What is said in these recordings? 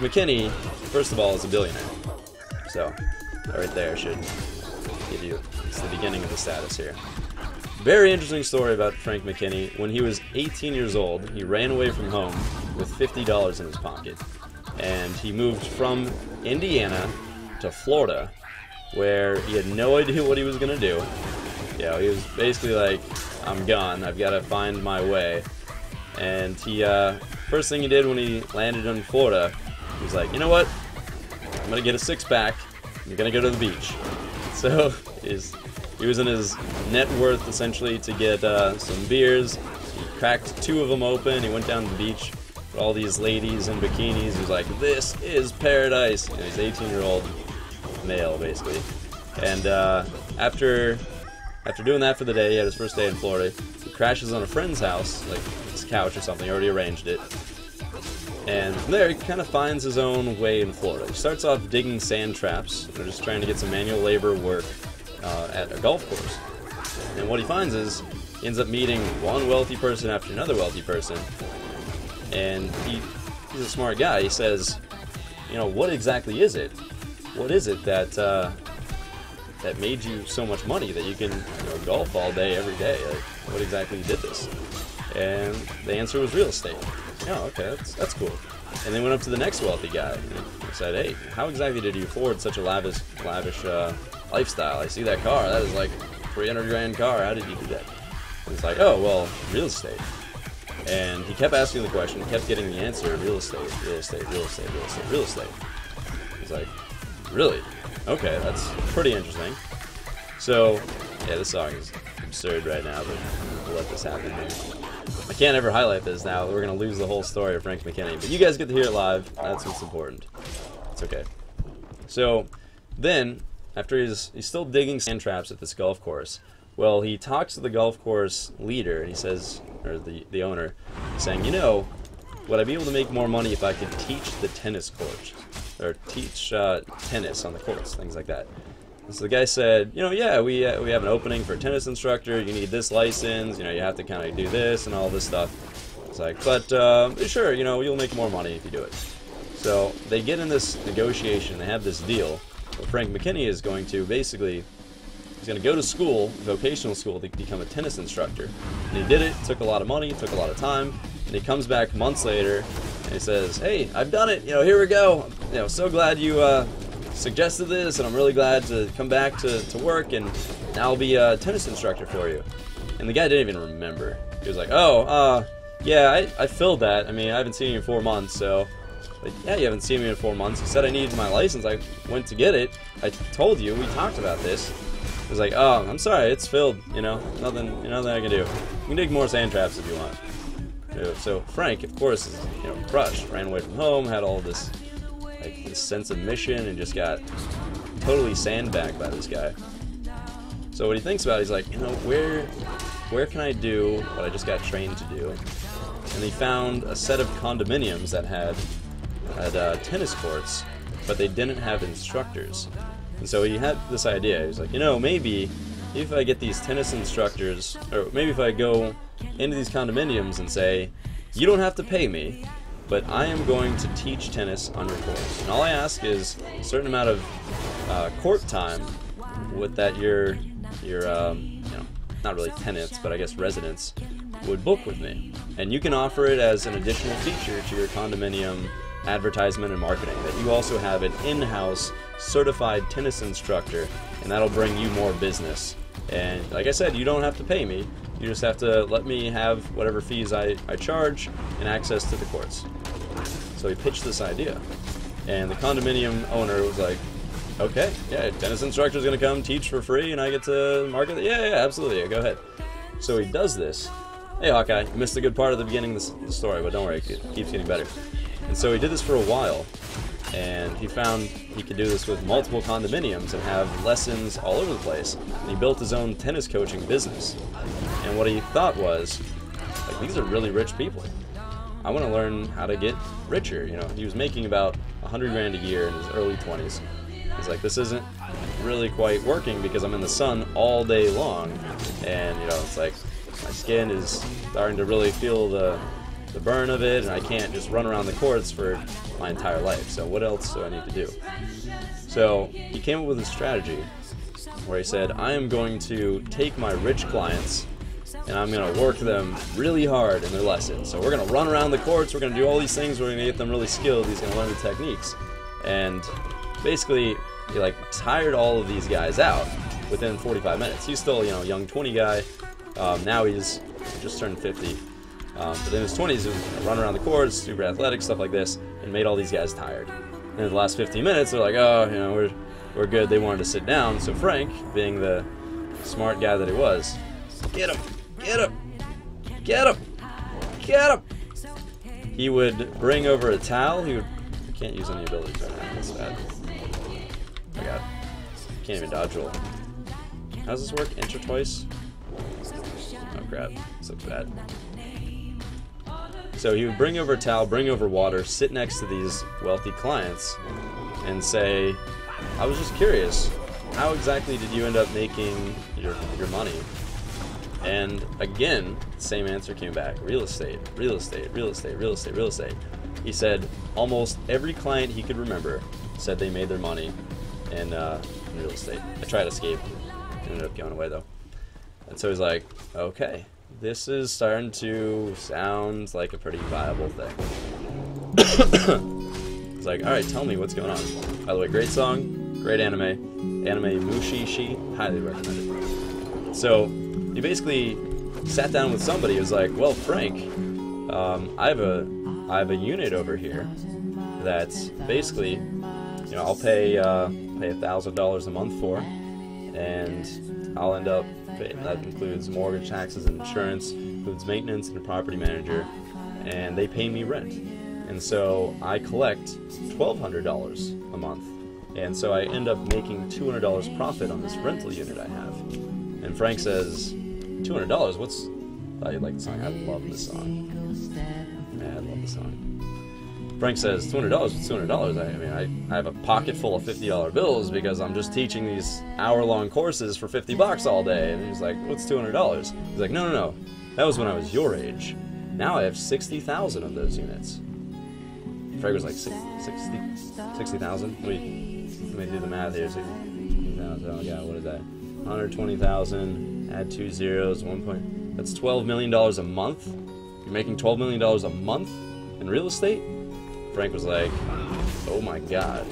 McKinney, first of all, is a billionaire. So, that right there should give you, it's the beginning of the status here. Very interesting story about Frank McKinney. When he was 18 years old, he ran away from home with $50 in his pocket. And he moved from Indiana to Florida, where he had no idea what he was going to do. You know, he was basically like, I'm gone. I've got to find my way. And he, uh, first thing he did when he landed in Florida, he was like, you know what? I'm to get a six pack. I'm to go to the beach. So, he's he was in his net worth essentially to get uh, some beers. He cracked two of them open. He went down to the beach with all these ladies in bikinis. He was like, "This is paradise." And he's 18 year old male basically. And uh, after after doing that for the day, he had his first day in Florida. He crashes on a friend's house, like his couch or something. He already arranged it. And from there, he kind of finds his own way in Florida. He starts off digging sand traps. They're just trying to get some manual labor work uh, at a golf course. And what he finds is he ends up meeting one wealthy person after another wealthy person. And he, he's a smart guy. He says, you know, what exactly is it? What is it that uh, that made you so much money that you can you know, golf all day, every day? Like, what exactly did this? And the answer was real estate. Oh, okay, that's, that's cool. And they went up to the next wealthy guy and said, hey, how exactly did you afford such a lavish, lavish uh, lifestyle. I see that car. That is like 300 grand car. How did you do that? And it's like, oh, well, real estate. And he kept asking the question, kept getting the answer, real estate, real estate, real estate, real estate, real estate. He's like, really? Okay, that's pretty interesting. So, yeah, this song is absurd right now, but we'll let this happen. I can't ever highlight this now. We're going to lose the whole story of Frank McKinney. But you guys get to hear it live. That's what's important. It's okay. So, then, after he's he's still digging sand traps at this golf course. Well, he talks to the golf course leader and he says, or the the owner, saying, you know, would I be able to make more money if I could teach the tennis courts or teach uh, tennis on the courts, things like that. So the guy said, you know, yeah, we uh, we have an opening for a tennis instructor. You need this license. You know, you have to kind of do this and all this stuff. It's like, but uh, sure, you know, you'll make more money if you do it. So they get in this negotiation. They have this deal Frank McKinney is going to basically he's going to go to school, vocational school, to become a tennis instructor. And he did it. Took a lot of money. Took a lot of time. And he comes back months later and he says, "Hey, I've done it. You know, here we go. You know, so glad you uh, suggested this, and I'm really glad to come back to, to work, and now I'll be a tennis instructor for you." And the guy didn't even remember. He was like, "Oh, uh, yeah, I, I filled that. I mean, I haven't seen you in four months, so." Like, yeah, you haven't seen me in four months. You said I needed my license. I went to get it. I told you. We talked about this. It was like, oh, I'm sorry, it's filled. You know, nothing, you know, nothing I can do. You can dig more sand traps if you want. So Frank, of course, is you know crushed. Ran away from home. Had all this like this sense of mission, and just got totally sandbagged by this guy. So what he thinks about, he's like, you know, where, where can I do what I just got trained to do? And he found a set of condominiums that had had uh, tennis courts, but they didn't have instructors. And so he had this idea. He was like, you know, maybe if I get these tennis instructors, or maybe if I go into these condominiums and say, you don't have to pay me, but I am going to teach tennis on your course. And all I ask is a certain amount of uh, court time with that your your um, you know not really tenants, but I guess residents would book with me. And you can offer it as an additional feature to your condominium advertisement and marketing, that you also have an in-house certified tennis instructor, and that'll bring you more business. And like I said, you don't have to pay me. You just have to let me have whatever fees I, I charge and access to the courts. So he pitched this idea. And the condominium owner was like, okay, yeah, tennis instructor's gonna come teach for free and I get to market it. Yeah, yeah, absolutely, yeah, go ahead. So he does this. Hey, Hawkeye, you missed a good part of the beginning of the story, but don't worry, it keeps getting better. And so he did this for a while, and he found he could do this with multiple condominiums and have lessons all over the place. And he built his own tennis coaching business. And what he thought was, like, these are really rich people. I want to learn how to get richer. You know, he was making about 100 grand a year in his early 20s. He's like, this isn't really quite working because I'm in the sun all day long, and you know, it's like my skin is starting to really feel the the burn of it, and I can't just run around the courts for my entire life. So what else do I need to do? So he came up with a strategy where he said, I am going to take my rich clients and I'm going to work them really hard in their lessons. So we're going to run around the courts, we're going to do all these things, we're going to get them really skilled, he's going to learn the techniques. And basically, he like tired all of these guys out within 45 minutes. He's still, you know, young 20 guy. Um, now he's just turned 50. Um, but in his 20s, he was you run around the courts, super athletic, stuff like this, and made all these guys tired. And in the last 15 minutes, they're like, oh, you know, we're, we're good. They wanted to sit down. So Frank, being the smart guy that he was, get him, get him, get him, get him. He would bring over a towel. He would. Can't use any abilities right now. That's bad. Oh I got. Can't even dodge roll. How does this work? Enter twice? Oh crap. This looks bad. So he would bring over a towel, bring over water, sit next to these wealthy clients, and say, I was just curious, how exactly did you end up making your, your money? And again, same answer came back real estate, real estate, real estate, real estate, real estate. He said almost every client he could remember said they made their money in, uh, in real estate. I tried to escape, ended up going away though. And so he's like, okay, this is starting to sound like a pretty viable thing. he's like, all right, tell me what's going on. By the way, great song, great anime, anime Mushishi, highly recommended. So he basically sat down with somebody. Was like, well, Frank, um, I have a I have a unit over here that's basically, you know, I'll pay uh, pay a thousand dollars a month for, and I'll end up that includes mortgage, taxes, and insurance, includes maintenance and a property manager, and they pay me rent. And so I collect twelve hundred dollars a month, and so I end up making two hundred dollars profit on this rental unit I have. And Frank says, two hundred dollars. What's I like the song. I love this song. Man, I love the song. Frank says two hundred dollars. Two hundred dollars? I, mean, I, I have a pocket full of fifty dollar bills because I'm just teaching these hour long courses for fifty bucks all day. And he's like, "What's two hundred dollars?" He's like, "No, no, no. That was when I was your age. Now I have sixty thousand of those units." Frank was like, 60,000? 60, let, me, let me do the math here. 60,000. Oh, yeah, what is that? 120,000. Add two zeros. One point. That's twelve million dollars a month. You're making twelve million dollars a month in real estate. Frank was like, "Oh my god,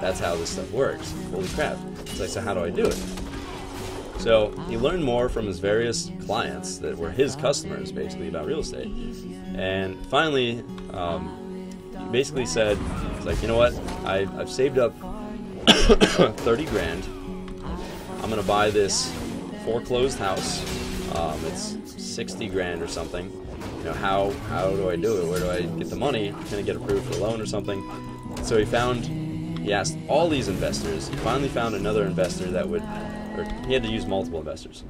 that's how this stuff works. Holy crap!" He's like, "So how do I do it?" So he learned more from his various clients that were his customers, basically about real estate, and finally, um, he basically said, "He's like, you know what? I, I've saved up thirty grand. I'm gonna buy this foreclosed house. Um, it's sixty grand or something." you know, how how do I do it? Where do I get the money? Can I get approved for a loan or something? So he found, he asked all these investors. He finally found another investor that would, or he had to use multiple investors.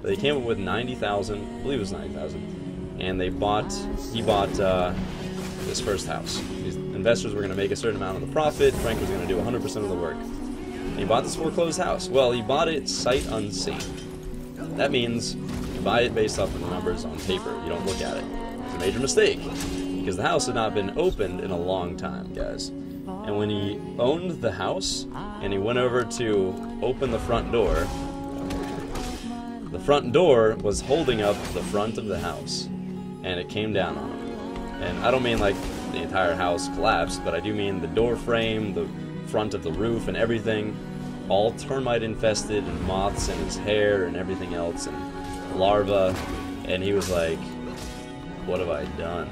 But they came up with ninety thousand, I believe it was ninety thousand, and they bought. He bought uh, this first house. These investors were going to make a certain amount of the profit. Frank was going to do 100% of the work. And he bought this foreclosed house. Well, he bought it sight unseen. That means you buy it based off of the numbers on paper. You don't look at it. It's a major mistake because the house had not been opened in a long time, guys. And when he owned the house and he went over to open the front door, the front door was holding up the front of the house and it came down on him. And I don't mean like the entire house collapsed, but I do mean the door frame, the front of the roof, and everything all termite infested and moths in his hair and everything else. And larva, and he was like, "What have I done?"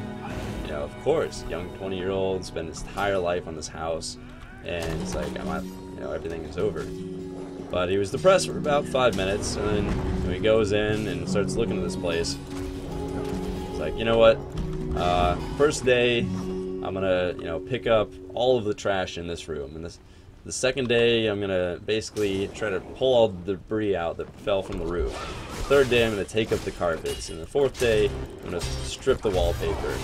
You know, of course, young 20 year old spent his entire life on this house, and it's like, I'm not, you know, everything is over. But he was depressed for about five minutes, and then he goes in and starts looking at this place. It's like, you know what? Uh, first day, I'm gonna, you know, pick up all of the trash in this room, and this. The second day, I'm gonna basically try to pull all the debris out that fell from the roof The third day, I'm to take up the carpets. And the fourth day, I'm to strip the wallpaper.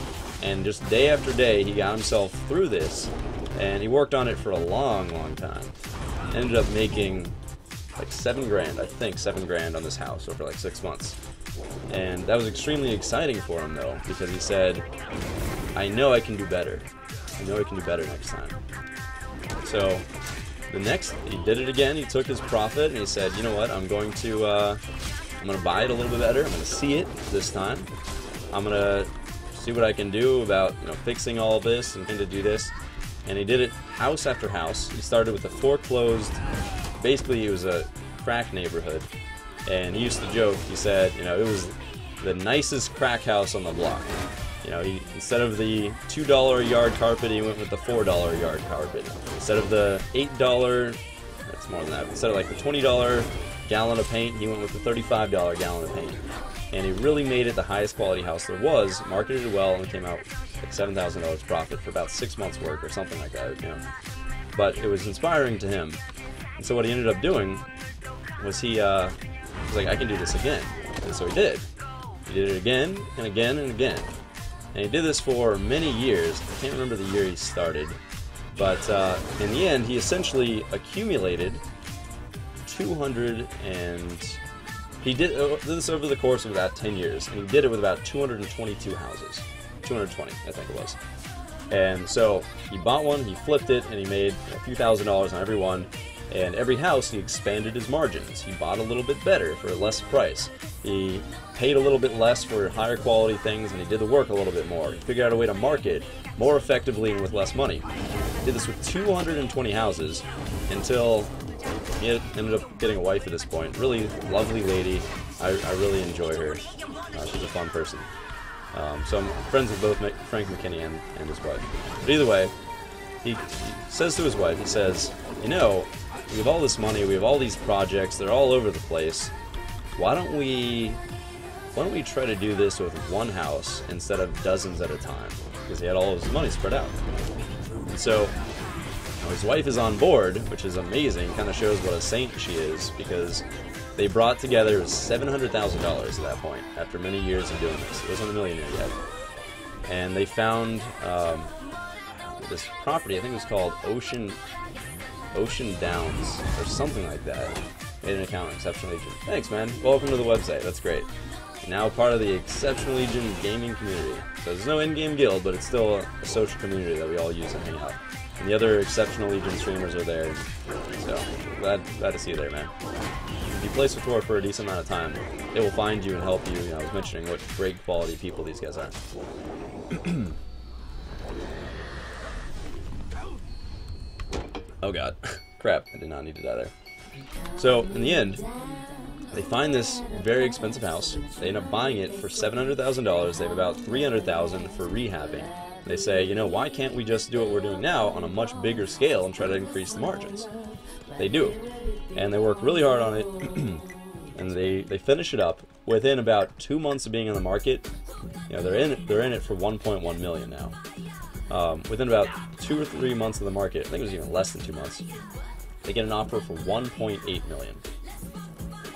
And just day after day, he got himself through this. And he worked on it for a long, long time. Ended up making like seven grand, I think seven grand on this house over like six months. And that was extremely exciting for him though, because he said, I know I can do better. I know I can do better next time. So the next, he did it again. He took his profit and he said, you know what, I'm going to, uh, I'm going to buy it a little bit better. I'm going to see it this time. I'm going to see what I can do about, you know, fixing all this and to do this. And he did it house after house. He started with a foreclosed, basically it was a crack neighborhood. And he used to joke, he said, you know, it was the nicest crack house on the block. You know, he, instead of the $2 a yard carpet, he went with the $4 a yard carpet. Instead of the $8, that's more than that, instead of like the $20 gallon of paint, he went with the $35 gallon of paint. And he really made it the highest quality house there was, marketed it well, and came out like $7,000 profit for about six months' work or something like that, you know. But it was inspiring to him. And so what he ended up doing was he uh, was like, I can do this again. And so he did. He did it again and again and again. And he did this for many years. I can't remember the year he started. But uh, in the end, he essentially accumulated 200 and he did uh, this over the course of about 10 years, and he did it with about 222 houses. 220, I think it was. And so he bought one, he flipped it, and he made a few thousand dollars on every one. And every house, he expanded his margins. He bought a little bit better for a less price. He paid a little bit less for higher quality things, and he did the work a little bit more. He figured out a way to market more effectively and with less money. He did this with 220 houses until he ended up getting a wife at this point. Really lovely lady. I, I really enjoy her. Uh, she's a fun person. Um, so I'm friends with both Frank McKinney and, and his wife. But either way, he, he says to his wife, he says, you know, we have all this money, we have all these projects, they're all over the place. Why don't we why don't we try to do this with one house instead of dozens at a time? Because he had all his money spread out. And so his wife is on board, which is amazing. Kind of shows what a saint she is because they brought together $700,000 at that point after many years of doing this. He wasn't a millionaire yet. And they found um, this property, I think it was called Ocean Ocean Downs or something like that. Made an account, Exceptional Legion. Thanks, man. Welcome to the website. That's great. Now part of the Exceptional Legion gaming community. So there's no in-game guild, but it's still a, social community that we all use and hang out. And the other Exceptional Legion streamers are there. So glad, glad to see you there, man. If you play SWTOR for a decent amount of time, it will find you and help you. You know, I was mentioning what great quality people these guys are. oh god. Crap, I did not need to die there. So, in the end, they find this very expensive house. They end up buying it for $700,000. They have about 300,000 for rehabbing. They say, you know, why can't we just do what we're doing now on a much bigger scale and try to increase the margins? They do. And they work really hard on it. and they, they finish it up within about two months of being on the market. You know, they're in they're in it for 1.1 million now. Um, within about two or three months of the market, I think it was even less than two months, they get an offer for 1.8 million.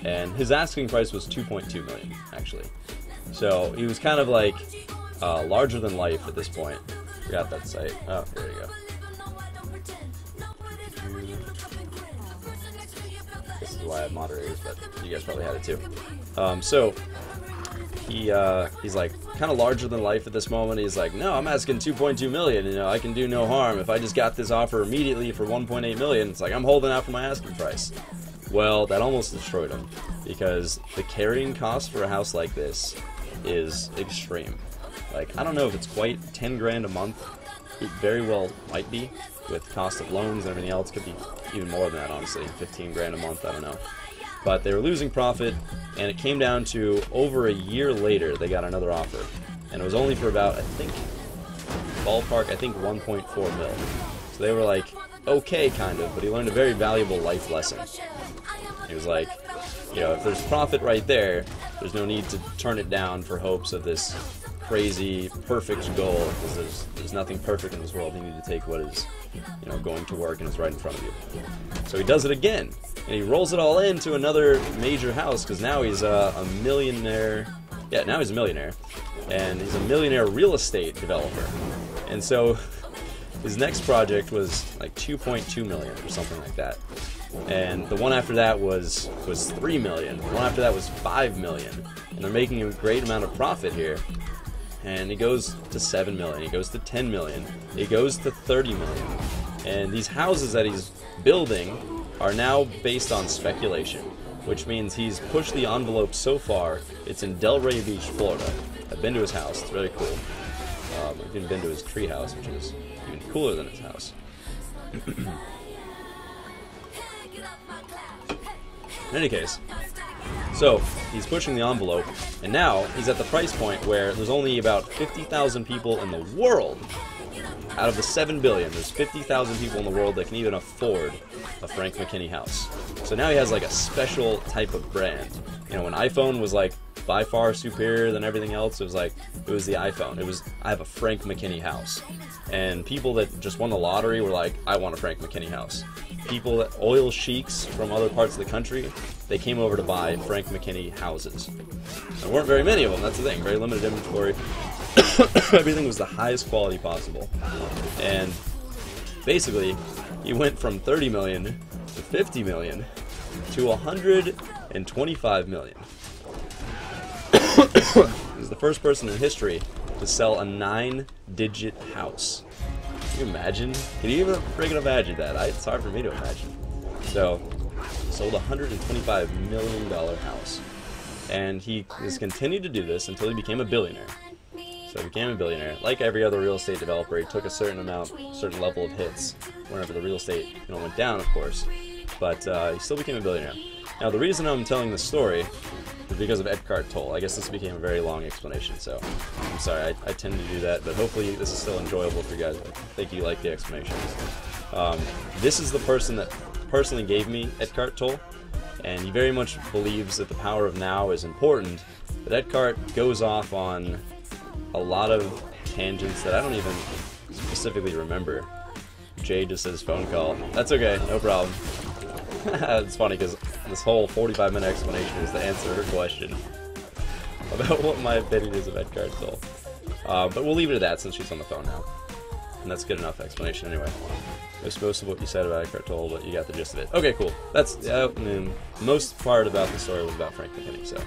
And his asking price was 2.2 million, actually. So he was kind of like uh, larger than life at this point. Forgot that site. Oh, there you go. This is why I have moderators, but you guys probably had it too. Um, so he uh, he's like kind of larger than life at this moment. He's like, no, I'm asking 2.2 million. You know, I can do no harm if I just got this offer immediately for 1.8 million. It's like I'm holding out for my asking price. Well, that almost destroyed him because the carrying cost for a house like this is extreme. Like, I don't know if it's quite 10 grand a month. It very well might be with cost of loans and everything else. Could be even more than that, honestly. 15 grand a month, I don't know but they were losing profit, and it came down to over a year later they got another offer, and it was only for about I think ballpark I think 1.4 mil. So they were like okay kind of, but he learned a very valuable life lesson. He was like, you know, if there's profit right there, there's no need to turn it down for hopes of this crazy perfect goal because there's there's nothing perfect in this world. You need to take what is you know going to work and is right in front of you. So he does it again and he rolls it all into another major house because now he's a, a millionaire. Yeah, now he's a millionaire, and he's a millionaire real estate developer. And so his next project was like 2.2 million or something like that. and the one after that was was three million. The one after that was five million, and they're making a great amount of profit here. And it goes to seven million. It goes to ten million. It goes to thirty million. And these houses that he's building are now based on speculation, which means he's pushed the envelope so far. It's in Delray Beach, Florida. I've been to his house. It's really cool. Um, I've even been to his tree house, which is even cooler than his house. In any case, so he's pushing the envelope, and now he's at the price point where there's only about 50,000 people in the world. Out of the 7 billion, there's 50,000 people in the world that can even afford a Frank McKinney house. So now he has like a special type of brand. You know, when iPhone was like by far superior than everything else. It was like it was the iPhone. It was I have a Frank McKinney house, and people that just won the lottery were like, I want a Frank McKinney house. People that oil sheiks from other parts of the country, they came over to buy Frank McKinney houses. There weren't very many of them. That's the thing. Very limited inventory. Everything was the highest quality possible, and basically, he went from 30 million to 50 million to 125 million. He's the first person in history to sell a nine-digit house. Can you imagine? Can you even freaking imagine that? I, it's hard for me to imagine. So, sold a $125 million house. And he has continued to do this until he became a billionaire. So he became a billionaire. Like every other real estate developer, he took a certain amount, certain level of hits whenever the real estate you know, went down, of course. But uh, he still became a billionaire. Now, the reason I'm telling this story is because of Eckhart Tolle. I guess this became a very long explanation, so I'm sorry. I, I tend to do that, but hopefully this is still enjoyable for you guys. I think you like the explanations. Um, this is the person that personally gave me Eckhart Tolle, and he very much believes that the power of now is important. But Eckhart goes off on a lot of tangents that I don't even specifically remember. Jay just says phone call. That's okay, no problem. it's funny because this whole 45 minute explanation is to answer her question about what my opinion is of Eckhart Tolle. Uh, but we'll leave it at that since she's on the phone now. And that's good enough explanation anyway. Missed most of what you said about Eckhart Tolle, but you got the gist of it. Okay, cool. That's uh, most part about the story was about Frank McKinney. So,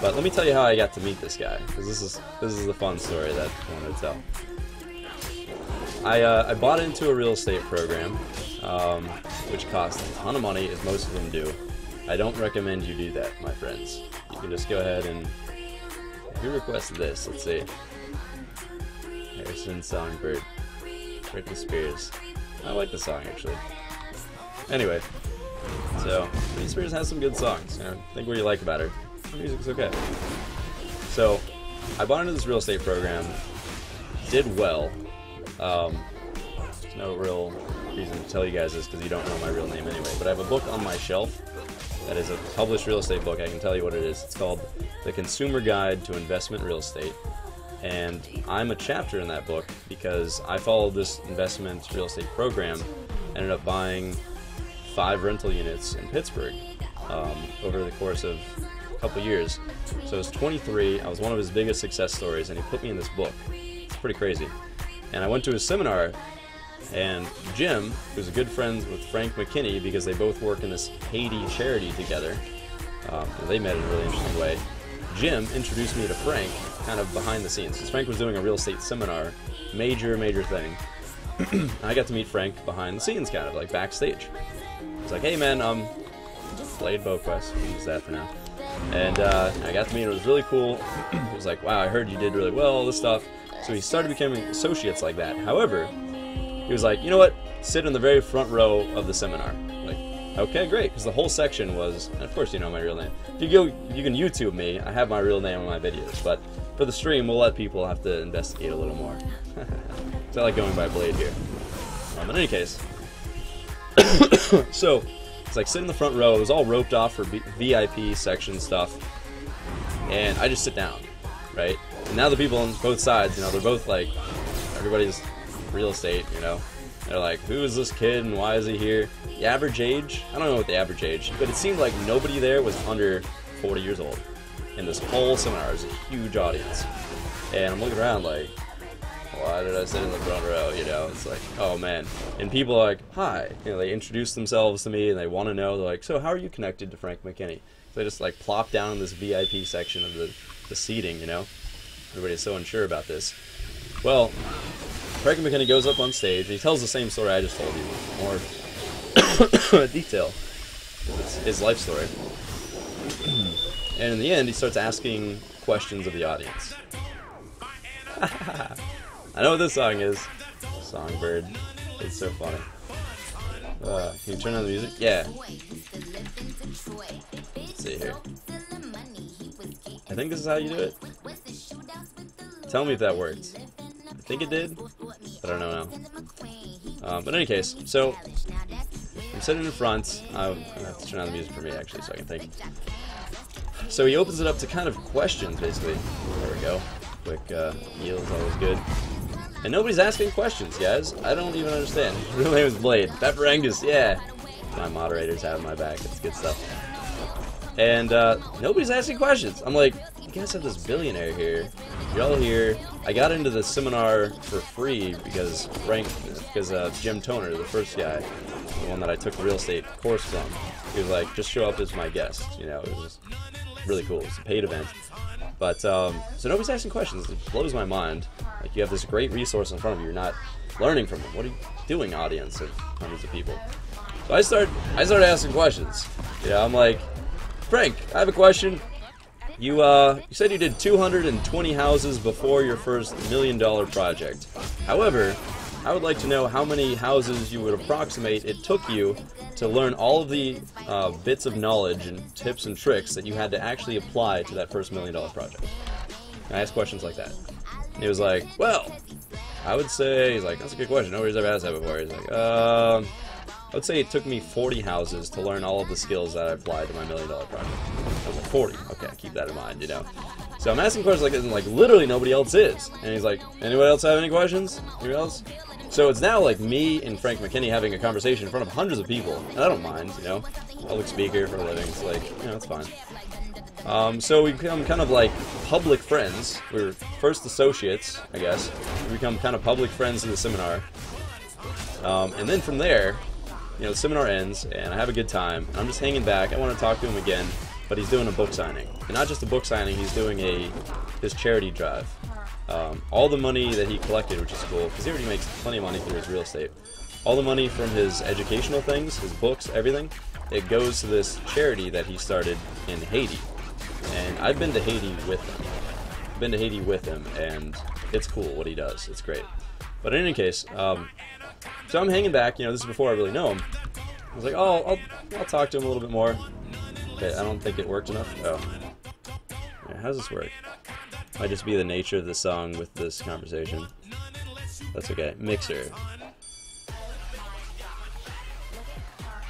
but let me tell you how I got to meet this guy because this is this is the fun story that I wanted to tell. I uh, I bought into a real estate program um, which costs a ton of money, as most of them do. I don't recommend you do that, my friends. You can just go ahead and... Who requested this? Let's see. Harrison Songbird. Britney Spears. I like the song, actually. Anyway, so, Britney Spears has some good songs. You know, think what you like about her. Her music's okay. So, I bought into this real estate program, did well. Um, no real reason to tell you guys this because you don't know my real name anyway, but I have a book on my shelf that is a published real estate book. I can tell you what it is. It's called The Consumer Guide to Investment Real Estate. And I'm a chapter in that book because I followed this investment real estate program, ended up buying five rental units in Pittsburgh um, over the course of a couple years. So I was 23, I was one of his biggest success stories, and he put me in this book. It's pretty crazy. And I went to his seminar and Jim, who's a good friend with Frank McKinney because they both work in this Haiti charity together, um, they met in a really interesting way. Jim introduced me to Frank kind of behind the scenes because Frank was doing a real estate seminar, major, major thing. I got to meet Frank behind the scenes, kind of like backstage. He's like, hey man, um, Blade Boques, we'll use that for now. And uh, I got to meet him, it was really cool. he was like, wow, I heard you did really well, all this stuff. So he started becoming associates like that. However, he was like, you know what? Sit in the very front row of the seminar. Like, okay, great, because the whole section was, and of course you know my real name. If you go, you can YouTube me. I have my real name on my videos, but for the stream, we'll let people have to investigate a little more. so I like going by Blade here. Um, in any case, so it's like sit in the front row. It was all roped off for B VIP section stuff, and I just sit down, right? And now the people on both sides, you know, they're both like, everybody's real estate, you know. They're like, who is this kid and why is he here? The average age, I don't know what the average age, but it seemed like nobody there was under 40 years old. And this whole seminar is a huge audience. And I'm looking around like, why did I sit in the front row? You know, it's like, oh man. And people are like, hi. You know, they introduce themselves to me and they want to know. They're like, so how are you connected to Frank McKinney? So they just like plop down in this VIP section of the, the seating, you know? Everybody's so unsure about this. Well, Frank McKinney goes up on stage he tells the same story I just told you, more detail. It's his life story. and in the end, he starts asking questions of the audience. I know what this song is. Songbird. It's so funny. Uh, can you turn on the music? Yeah. Let's see here. I think this is how you do it. Tell me if that worked. I think it did. I don't know now. Um, but in any case, so I'm sitting in front. I'm gonna have to turn on the music for me actually, so I can think. So he opens it up to kind of questions, basically. There we go. Quick uh, is always good. And nobody's asking questions, guys. I don't even understand. Real name is Blade. Pepper Angus, yeah. My moderators have my back. It's good stuff. And uh, nobody's asking questions. I'm like, you guys have this billionaire here. Y'all here. I got into the seminar for free because Frank, because uh, Jim Toner, the first guy, the one that I took the real estate course from, he was like, just show up as my guest. You know, it was really cool. It's a paid event. But, um, so nobody's asking questions. It blows my mind. Like, you have this great resource in front of you. You're not learning from them. What are you doing, audience of hundreds of people? So I start, I started asking questions. Yeah, I'm like, Frank, I have a question. You, uh, you said you did 220 houses before your first million dollar project. However, I would like to know how many houses you would approximate it took you to learn all of the uh, bits of knowledge and tips and tricks that you had to actually apply to that first million dollar project. I asked questions like that. And he was like, well, I would say, he's like, that's a good question. Nobody's ever asked that before. He's like, um, I would say it took me 40 houses to learn all of the skills that I applied to my million dollar project. I was like, 40? Okay, keep that in mind, you know. So I'm asking questions like this, and like literally nobody else is. And he's like, anybody else have any questions? Anybody else? So it's now like me and Frank McKinney having a conversation in front of hundreds of people, and I don't mind, you know. Public speaker for a living, it's like, you know, it's fine. Um, so we become kind of like public friends. We are first associates, I guess. We become kind of public friends in the seminar. Um, and then from there, you know, the seminar ends, and I have a good time. I'm just hanging back. I want to talk to him again, but he's doing a book signing. And not just a book signing, he's doing a his charity drive. Um, all the money that he collected, which is cool, because he already makes plenty of money through his real estate. All the money from his educational things, his books, everything, it goes to this charity that he started in Haiti. And I've been to Haiti with him. I've been to Haiti with him, and it's cool what he does. It's great. But in any case, um, so I'm hanging back. You know, this is before I really know him. I was like, oh, I'll, I'll talk to him a little bit more. Okay, I don't think it worked enough. Oh. Yeah, how does this work? Might just be the nature of the song with this conversation. That's okay. Mixer.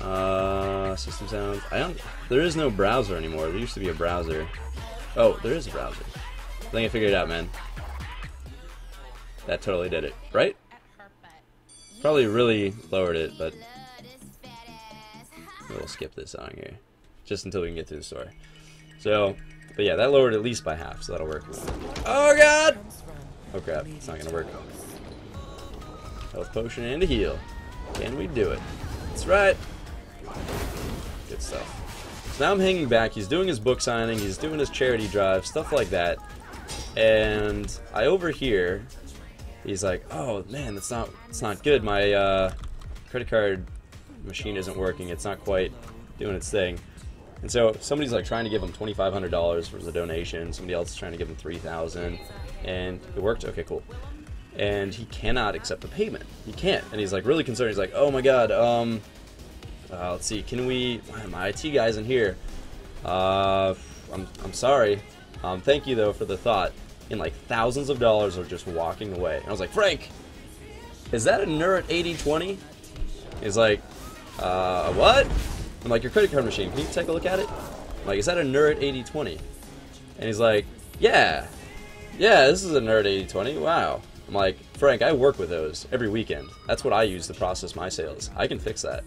Uh, system sounds. I don't. There is no browser anymore. There used to be a browser. Oh, there is a browser. I think I figured it out, man. That totally did it, right? Probably really lowered it, but we'll skip this song here, just until we can get through the story. So, but yeah, that lowered at least by half, so that'll work. Oh god! Oh crap, it's not gonna work. Health potion and a heal. Can we do it? That's right. Good stuff. So now I'm hanging back. He's doing his book signing. He's doing his charity drive, stuff like that. And I overhear. He's like, "Oh man, that's not it's not good. My uh, credit card machine isn't working. It's not quite doing its thing." And so somebody's like trying to give him twenty five hundred dollars for the donation. Somebody else is trying to give him three thousand, and it worked. Okay, cool. And he cannot accept the payment. He can't, and he's like really concerned. He's like, "Oh my god, um, uh, let's see, can we? My IT guy's in here. Uh, I'm I'm sorry. Um, thank you though for the thought." And like thousands of dollars are just walking away. And I was like, Frank, is that a Nurit 8020? He's like, uh, what? I'm like, your credit card machine, can you take a look at it? I'm like, is that a Nurit 8020? And he's like, yeah. Yeah, this is a Nurit 8020. Wow. I'm like, Frank, I work with those every weekend. That's what I use to process my sales. I can fix that.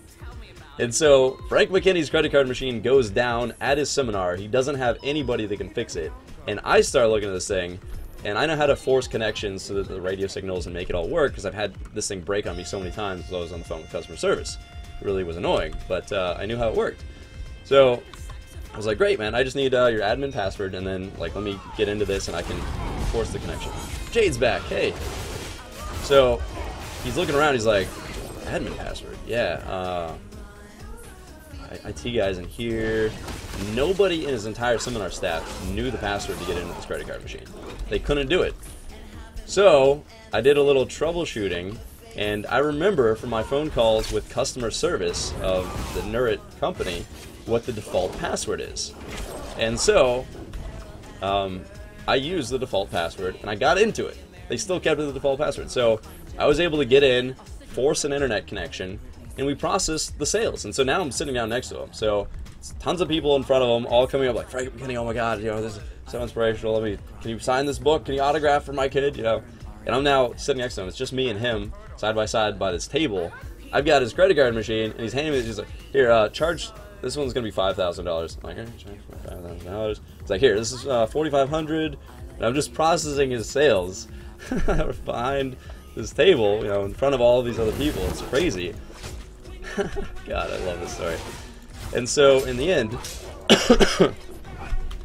And so Frank McKinney's credit card machine goes down at his seminar. He doesn't have anybody that can fix it. And I start looking at this thing, And I know how to force connections to the, the radio signals and make it all work because I've had this thing break on me so many times while I was on the phone with customer service. It really was annoying, but uh, I knew how it worked. So I was like, great, man. I just need uh, your admin password, and then like let me get into this, and I can force the connection. Jade's back. Hey. So he's looking around. He's like, admin password. Yeah. Uh, IT guys in here. Nobody in his entire seminar staff knew the password to get into this credit card machine. They couldn't do it. So I did a little troubleshooting, and I remember from my phone calls with customer service of the Nurit company what the default password is. And so um, I used the default password, and I got into it. They still kept the default password. So I was able to get in, force an internet connection, and we processed the sales. And so now I'm sitting down next to him. So tons of people in front of him, all coming up like Frank McKinney. Oh my God, you know this is so inspirational. Let me, can you sign this book? Can you autograph for my kid? You know, and I'm now sitting next to him. It's just me and him side by side by this table. I've got his credit card machine, and he's handing me. He's like, "Here, uh, charge. This one's gonna be five thousand dollars." I'm like, "Here, charge five thousand dollars." It's like, "Here, this is uh, forty five hundred. And I'm just processing his sales behind this table, you know, in front of all these other people. It's crazy. God, I love this story. And so, in the end,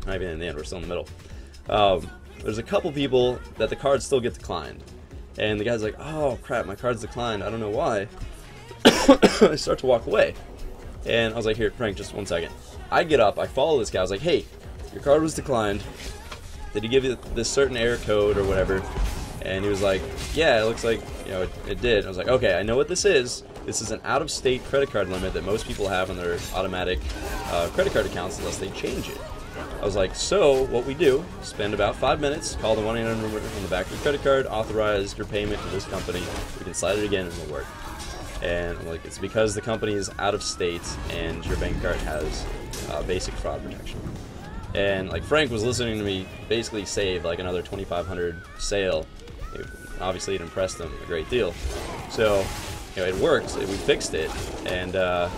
not even in the end, we're still in the middle. Um, there's a couple people that the cards still get declined. And the guy's like, oh crap, my card's declined. I don't know why. I start to walk away. And I was like, here, Frank, just one second. I get up, I follow this guy. I was like, hey, your card was declined. Did he give you this certain error code or whatever? And he was like, yeah, it looks like, you know, it, it did. I was like, okay, I know what this is. This is an out-of-state credit card limit that most people have on their automatic uh, credit card accounts unless they change it. I was like, so what we do, spend about five minutes, call the 1 800 number on the back of your credit card, authorize your payment to this company, we can slide it again and it'll work. And I'm like, it's because the company is out of state and your bank card has uh, basic fraud protection. And like Frank was listening to me basically save like another 2,500 sale. It, obviously, it impressed him a great deal. So you know, it worked. We fixed it, and uh,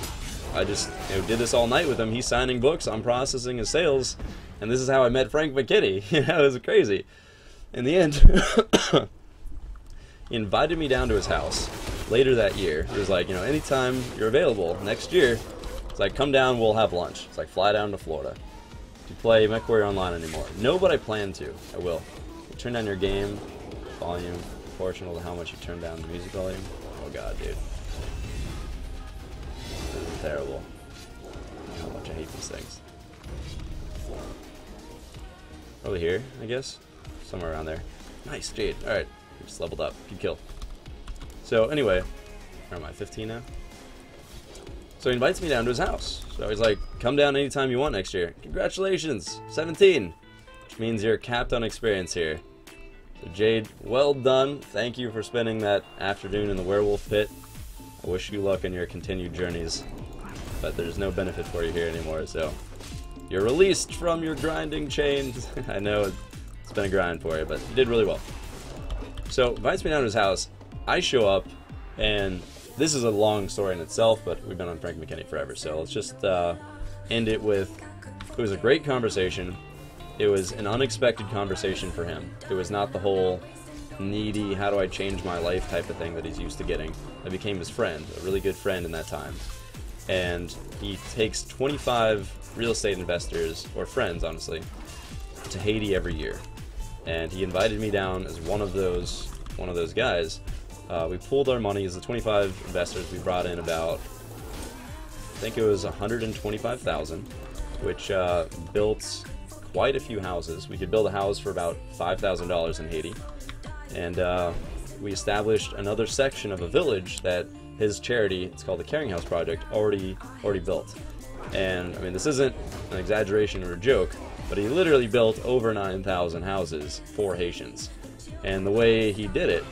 I just you know, did this all night with him. He's signing books, I'm processing his sales, and this is how I met Frank McKinney. You know, it was crazy. In the end, he invited me down to his house later that year. He was like, you know, anytime you're available next year, it's like, come down, we'll have lunch. It's like, fly down to Florida. Do you play MechWarrior Online anymore? No, but I plan to. I will. Turn down your game volume proportional to how much you turn down the music volume. Oh god, dude. This is terrible. How much I hate these things. Over here, I guess? Somewhere around there. Nice, Jade. Alright, just leveled up. Good kill. So, anyway, where am I, 15 now? So he invites me down to his house. So he's like, come down anytime you want next year. Congratulations, 17. Which means you're capped on experience here. So Jade, well done. Thank you for spending that afternoon in the werewolf pit. I wish you luck in your continued journeys, but there's no benefit for you here anymore, so you're released from your grinding chains. I know it's been a grind for you, but you did really well. So invites me down to his house. I show up, and this is a long story in itself, but we've been on Frank McKinney forever, so let's just uh, end it with it was a great conversation it was an unexpected conversation for him. It was not the whole needy, how do I change my life type of thing that he's used to getting. I became his friend, a really good friend in that time. And he takes 25 real estate investors, or friends, honestly, to Haiti every year. And he invited me down as one of those one of those guys. Uh, we pooled our money as the 25 investors. We brought in about, I think it was 125,000, which uh, built quite a few houses. We could build a house for about $5,000 in Haiti. And uh, we established another section of a village that his charity, it's called the Caring House Project, already already built. And I mean, this isn't an exaggeration or a joke, but he literally built over 9,000 houses for Haitians. And the way he did it,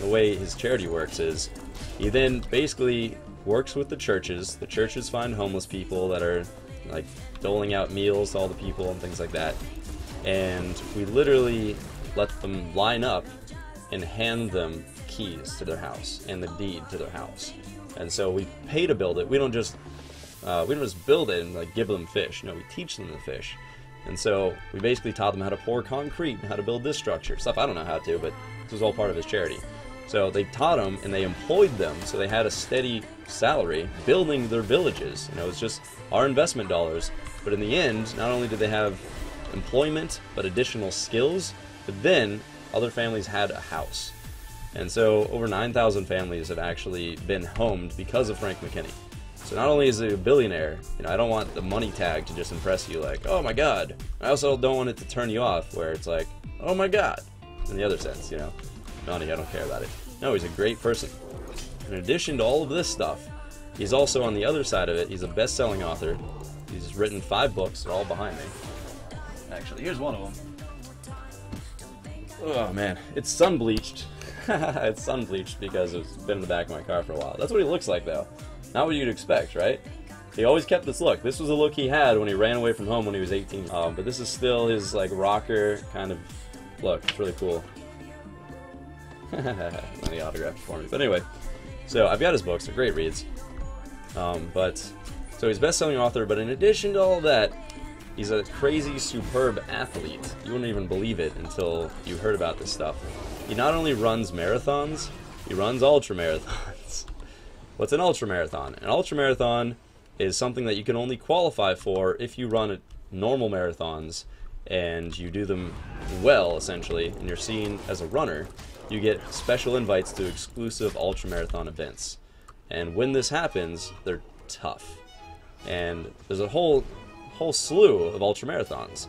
the way his charity works is he then basically works with the churches. The churches find homeless people that are like doling out meals to all the people and things like that. And we literally let them line up and hand them keys to their house and the deed to their house. And so we pay to build it. We don't just uh, we don't just build it and like give them fish. No, we teach them to fish. And so we basically taught them how to pour concrete and how to build this structure. Stuff I don't know how to, but this was all part of his charity. So they taught them and they employed them so they had a steady salary building their villages. You know, it was just our investment dollars. But in the end, not only did they have employment, but additional skills, but then other families had a house. And so over 9,000 families have actually been homed because of Frank McKinney. So not only is he a billionaire, you know, I don't want the money tag to just impress you like, oh my god. I also don't want it to turn you off where it's like, oh my god. In the other sense, you know, money, I don't care about it. No, he's a great person. In addition to all of this stuff, he's also on the other side of it, he's a best-selling author. He's written five books, they're all behind me. Actually, here's one of them. Oh man, it's sun bleached. it's sun bleached because it's been in the back of my car for a while. That's what he looks like though. Not what you'd expect, right? He always kept this look. This was the look he had when he ran away from home when he was 18. Um, but this is still his like rocker kind of look. It's really cool. and he autographed for me. But anyway, so I've got his books. They're great reads. Um, but so he's best-selling author. But in addition to all that, he's a crazy, superb athlete. You wouldn't even believe it until you heard about this stuff. He not only runs marathons, he runs ultra marathons. What's an ultra marathon? An ultra marathon is something that you can only qualify for if you run normal marathons and you do them well, essentially, and you're seen as a runner. You get special invites to exclusive ultra marathon events. And when this happens, they're tough. And there's a whole whole slew of ultra marathons.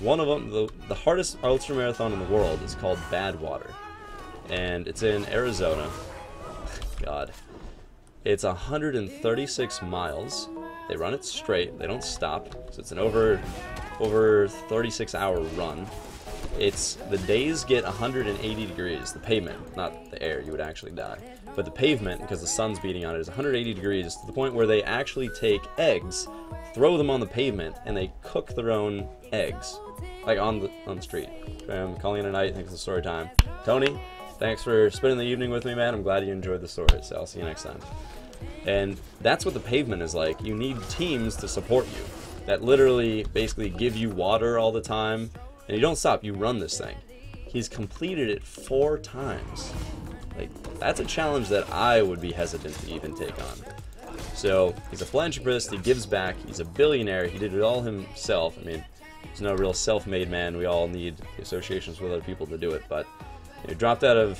One of them, the, the hardest ultra marathon in the world, is called Badwater. And it's in Arizona. God. It's 136 miles. They run it straight. They don't stop. So it's an over over 36 hour run. It's the days get 180 degrees. The pavement, not the air, you would actually die. But the pavement, because the sun's beating on it, is 180 degrees to the point where they actually take eggs, throw them on the pavement, and they cook their own eggs, like on the on the street. Calling it a night. Thanks for story time. Tony, thanks for spending the evening with me, man. I'm glad you enjoyed the story. So I'll see you next time. And that's what the pavement is like. You need teams to support you that literally basically give you water all the time. And you don't stop, you run this thing. He's completed it four times. Like, that's a challenge that I would be hesitant to even take on. So, he's a philanthropist, he gives back, he's a billionaire, he did it all himself. I mean, he's no real self made man, we all need associations with other people to do it. But he dropped out of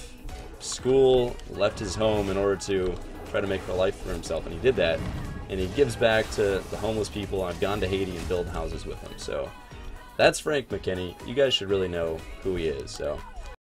school, left his home in order to try to make a life for himself, and he did that. And he gives back to the homeless people. I've gone to Haiti and built houses with him. So that's Frank McKinney. You guys should really know who he is. So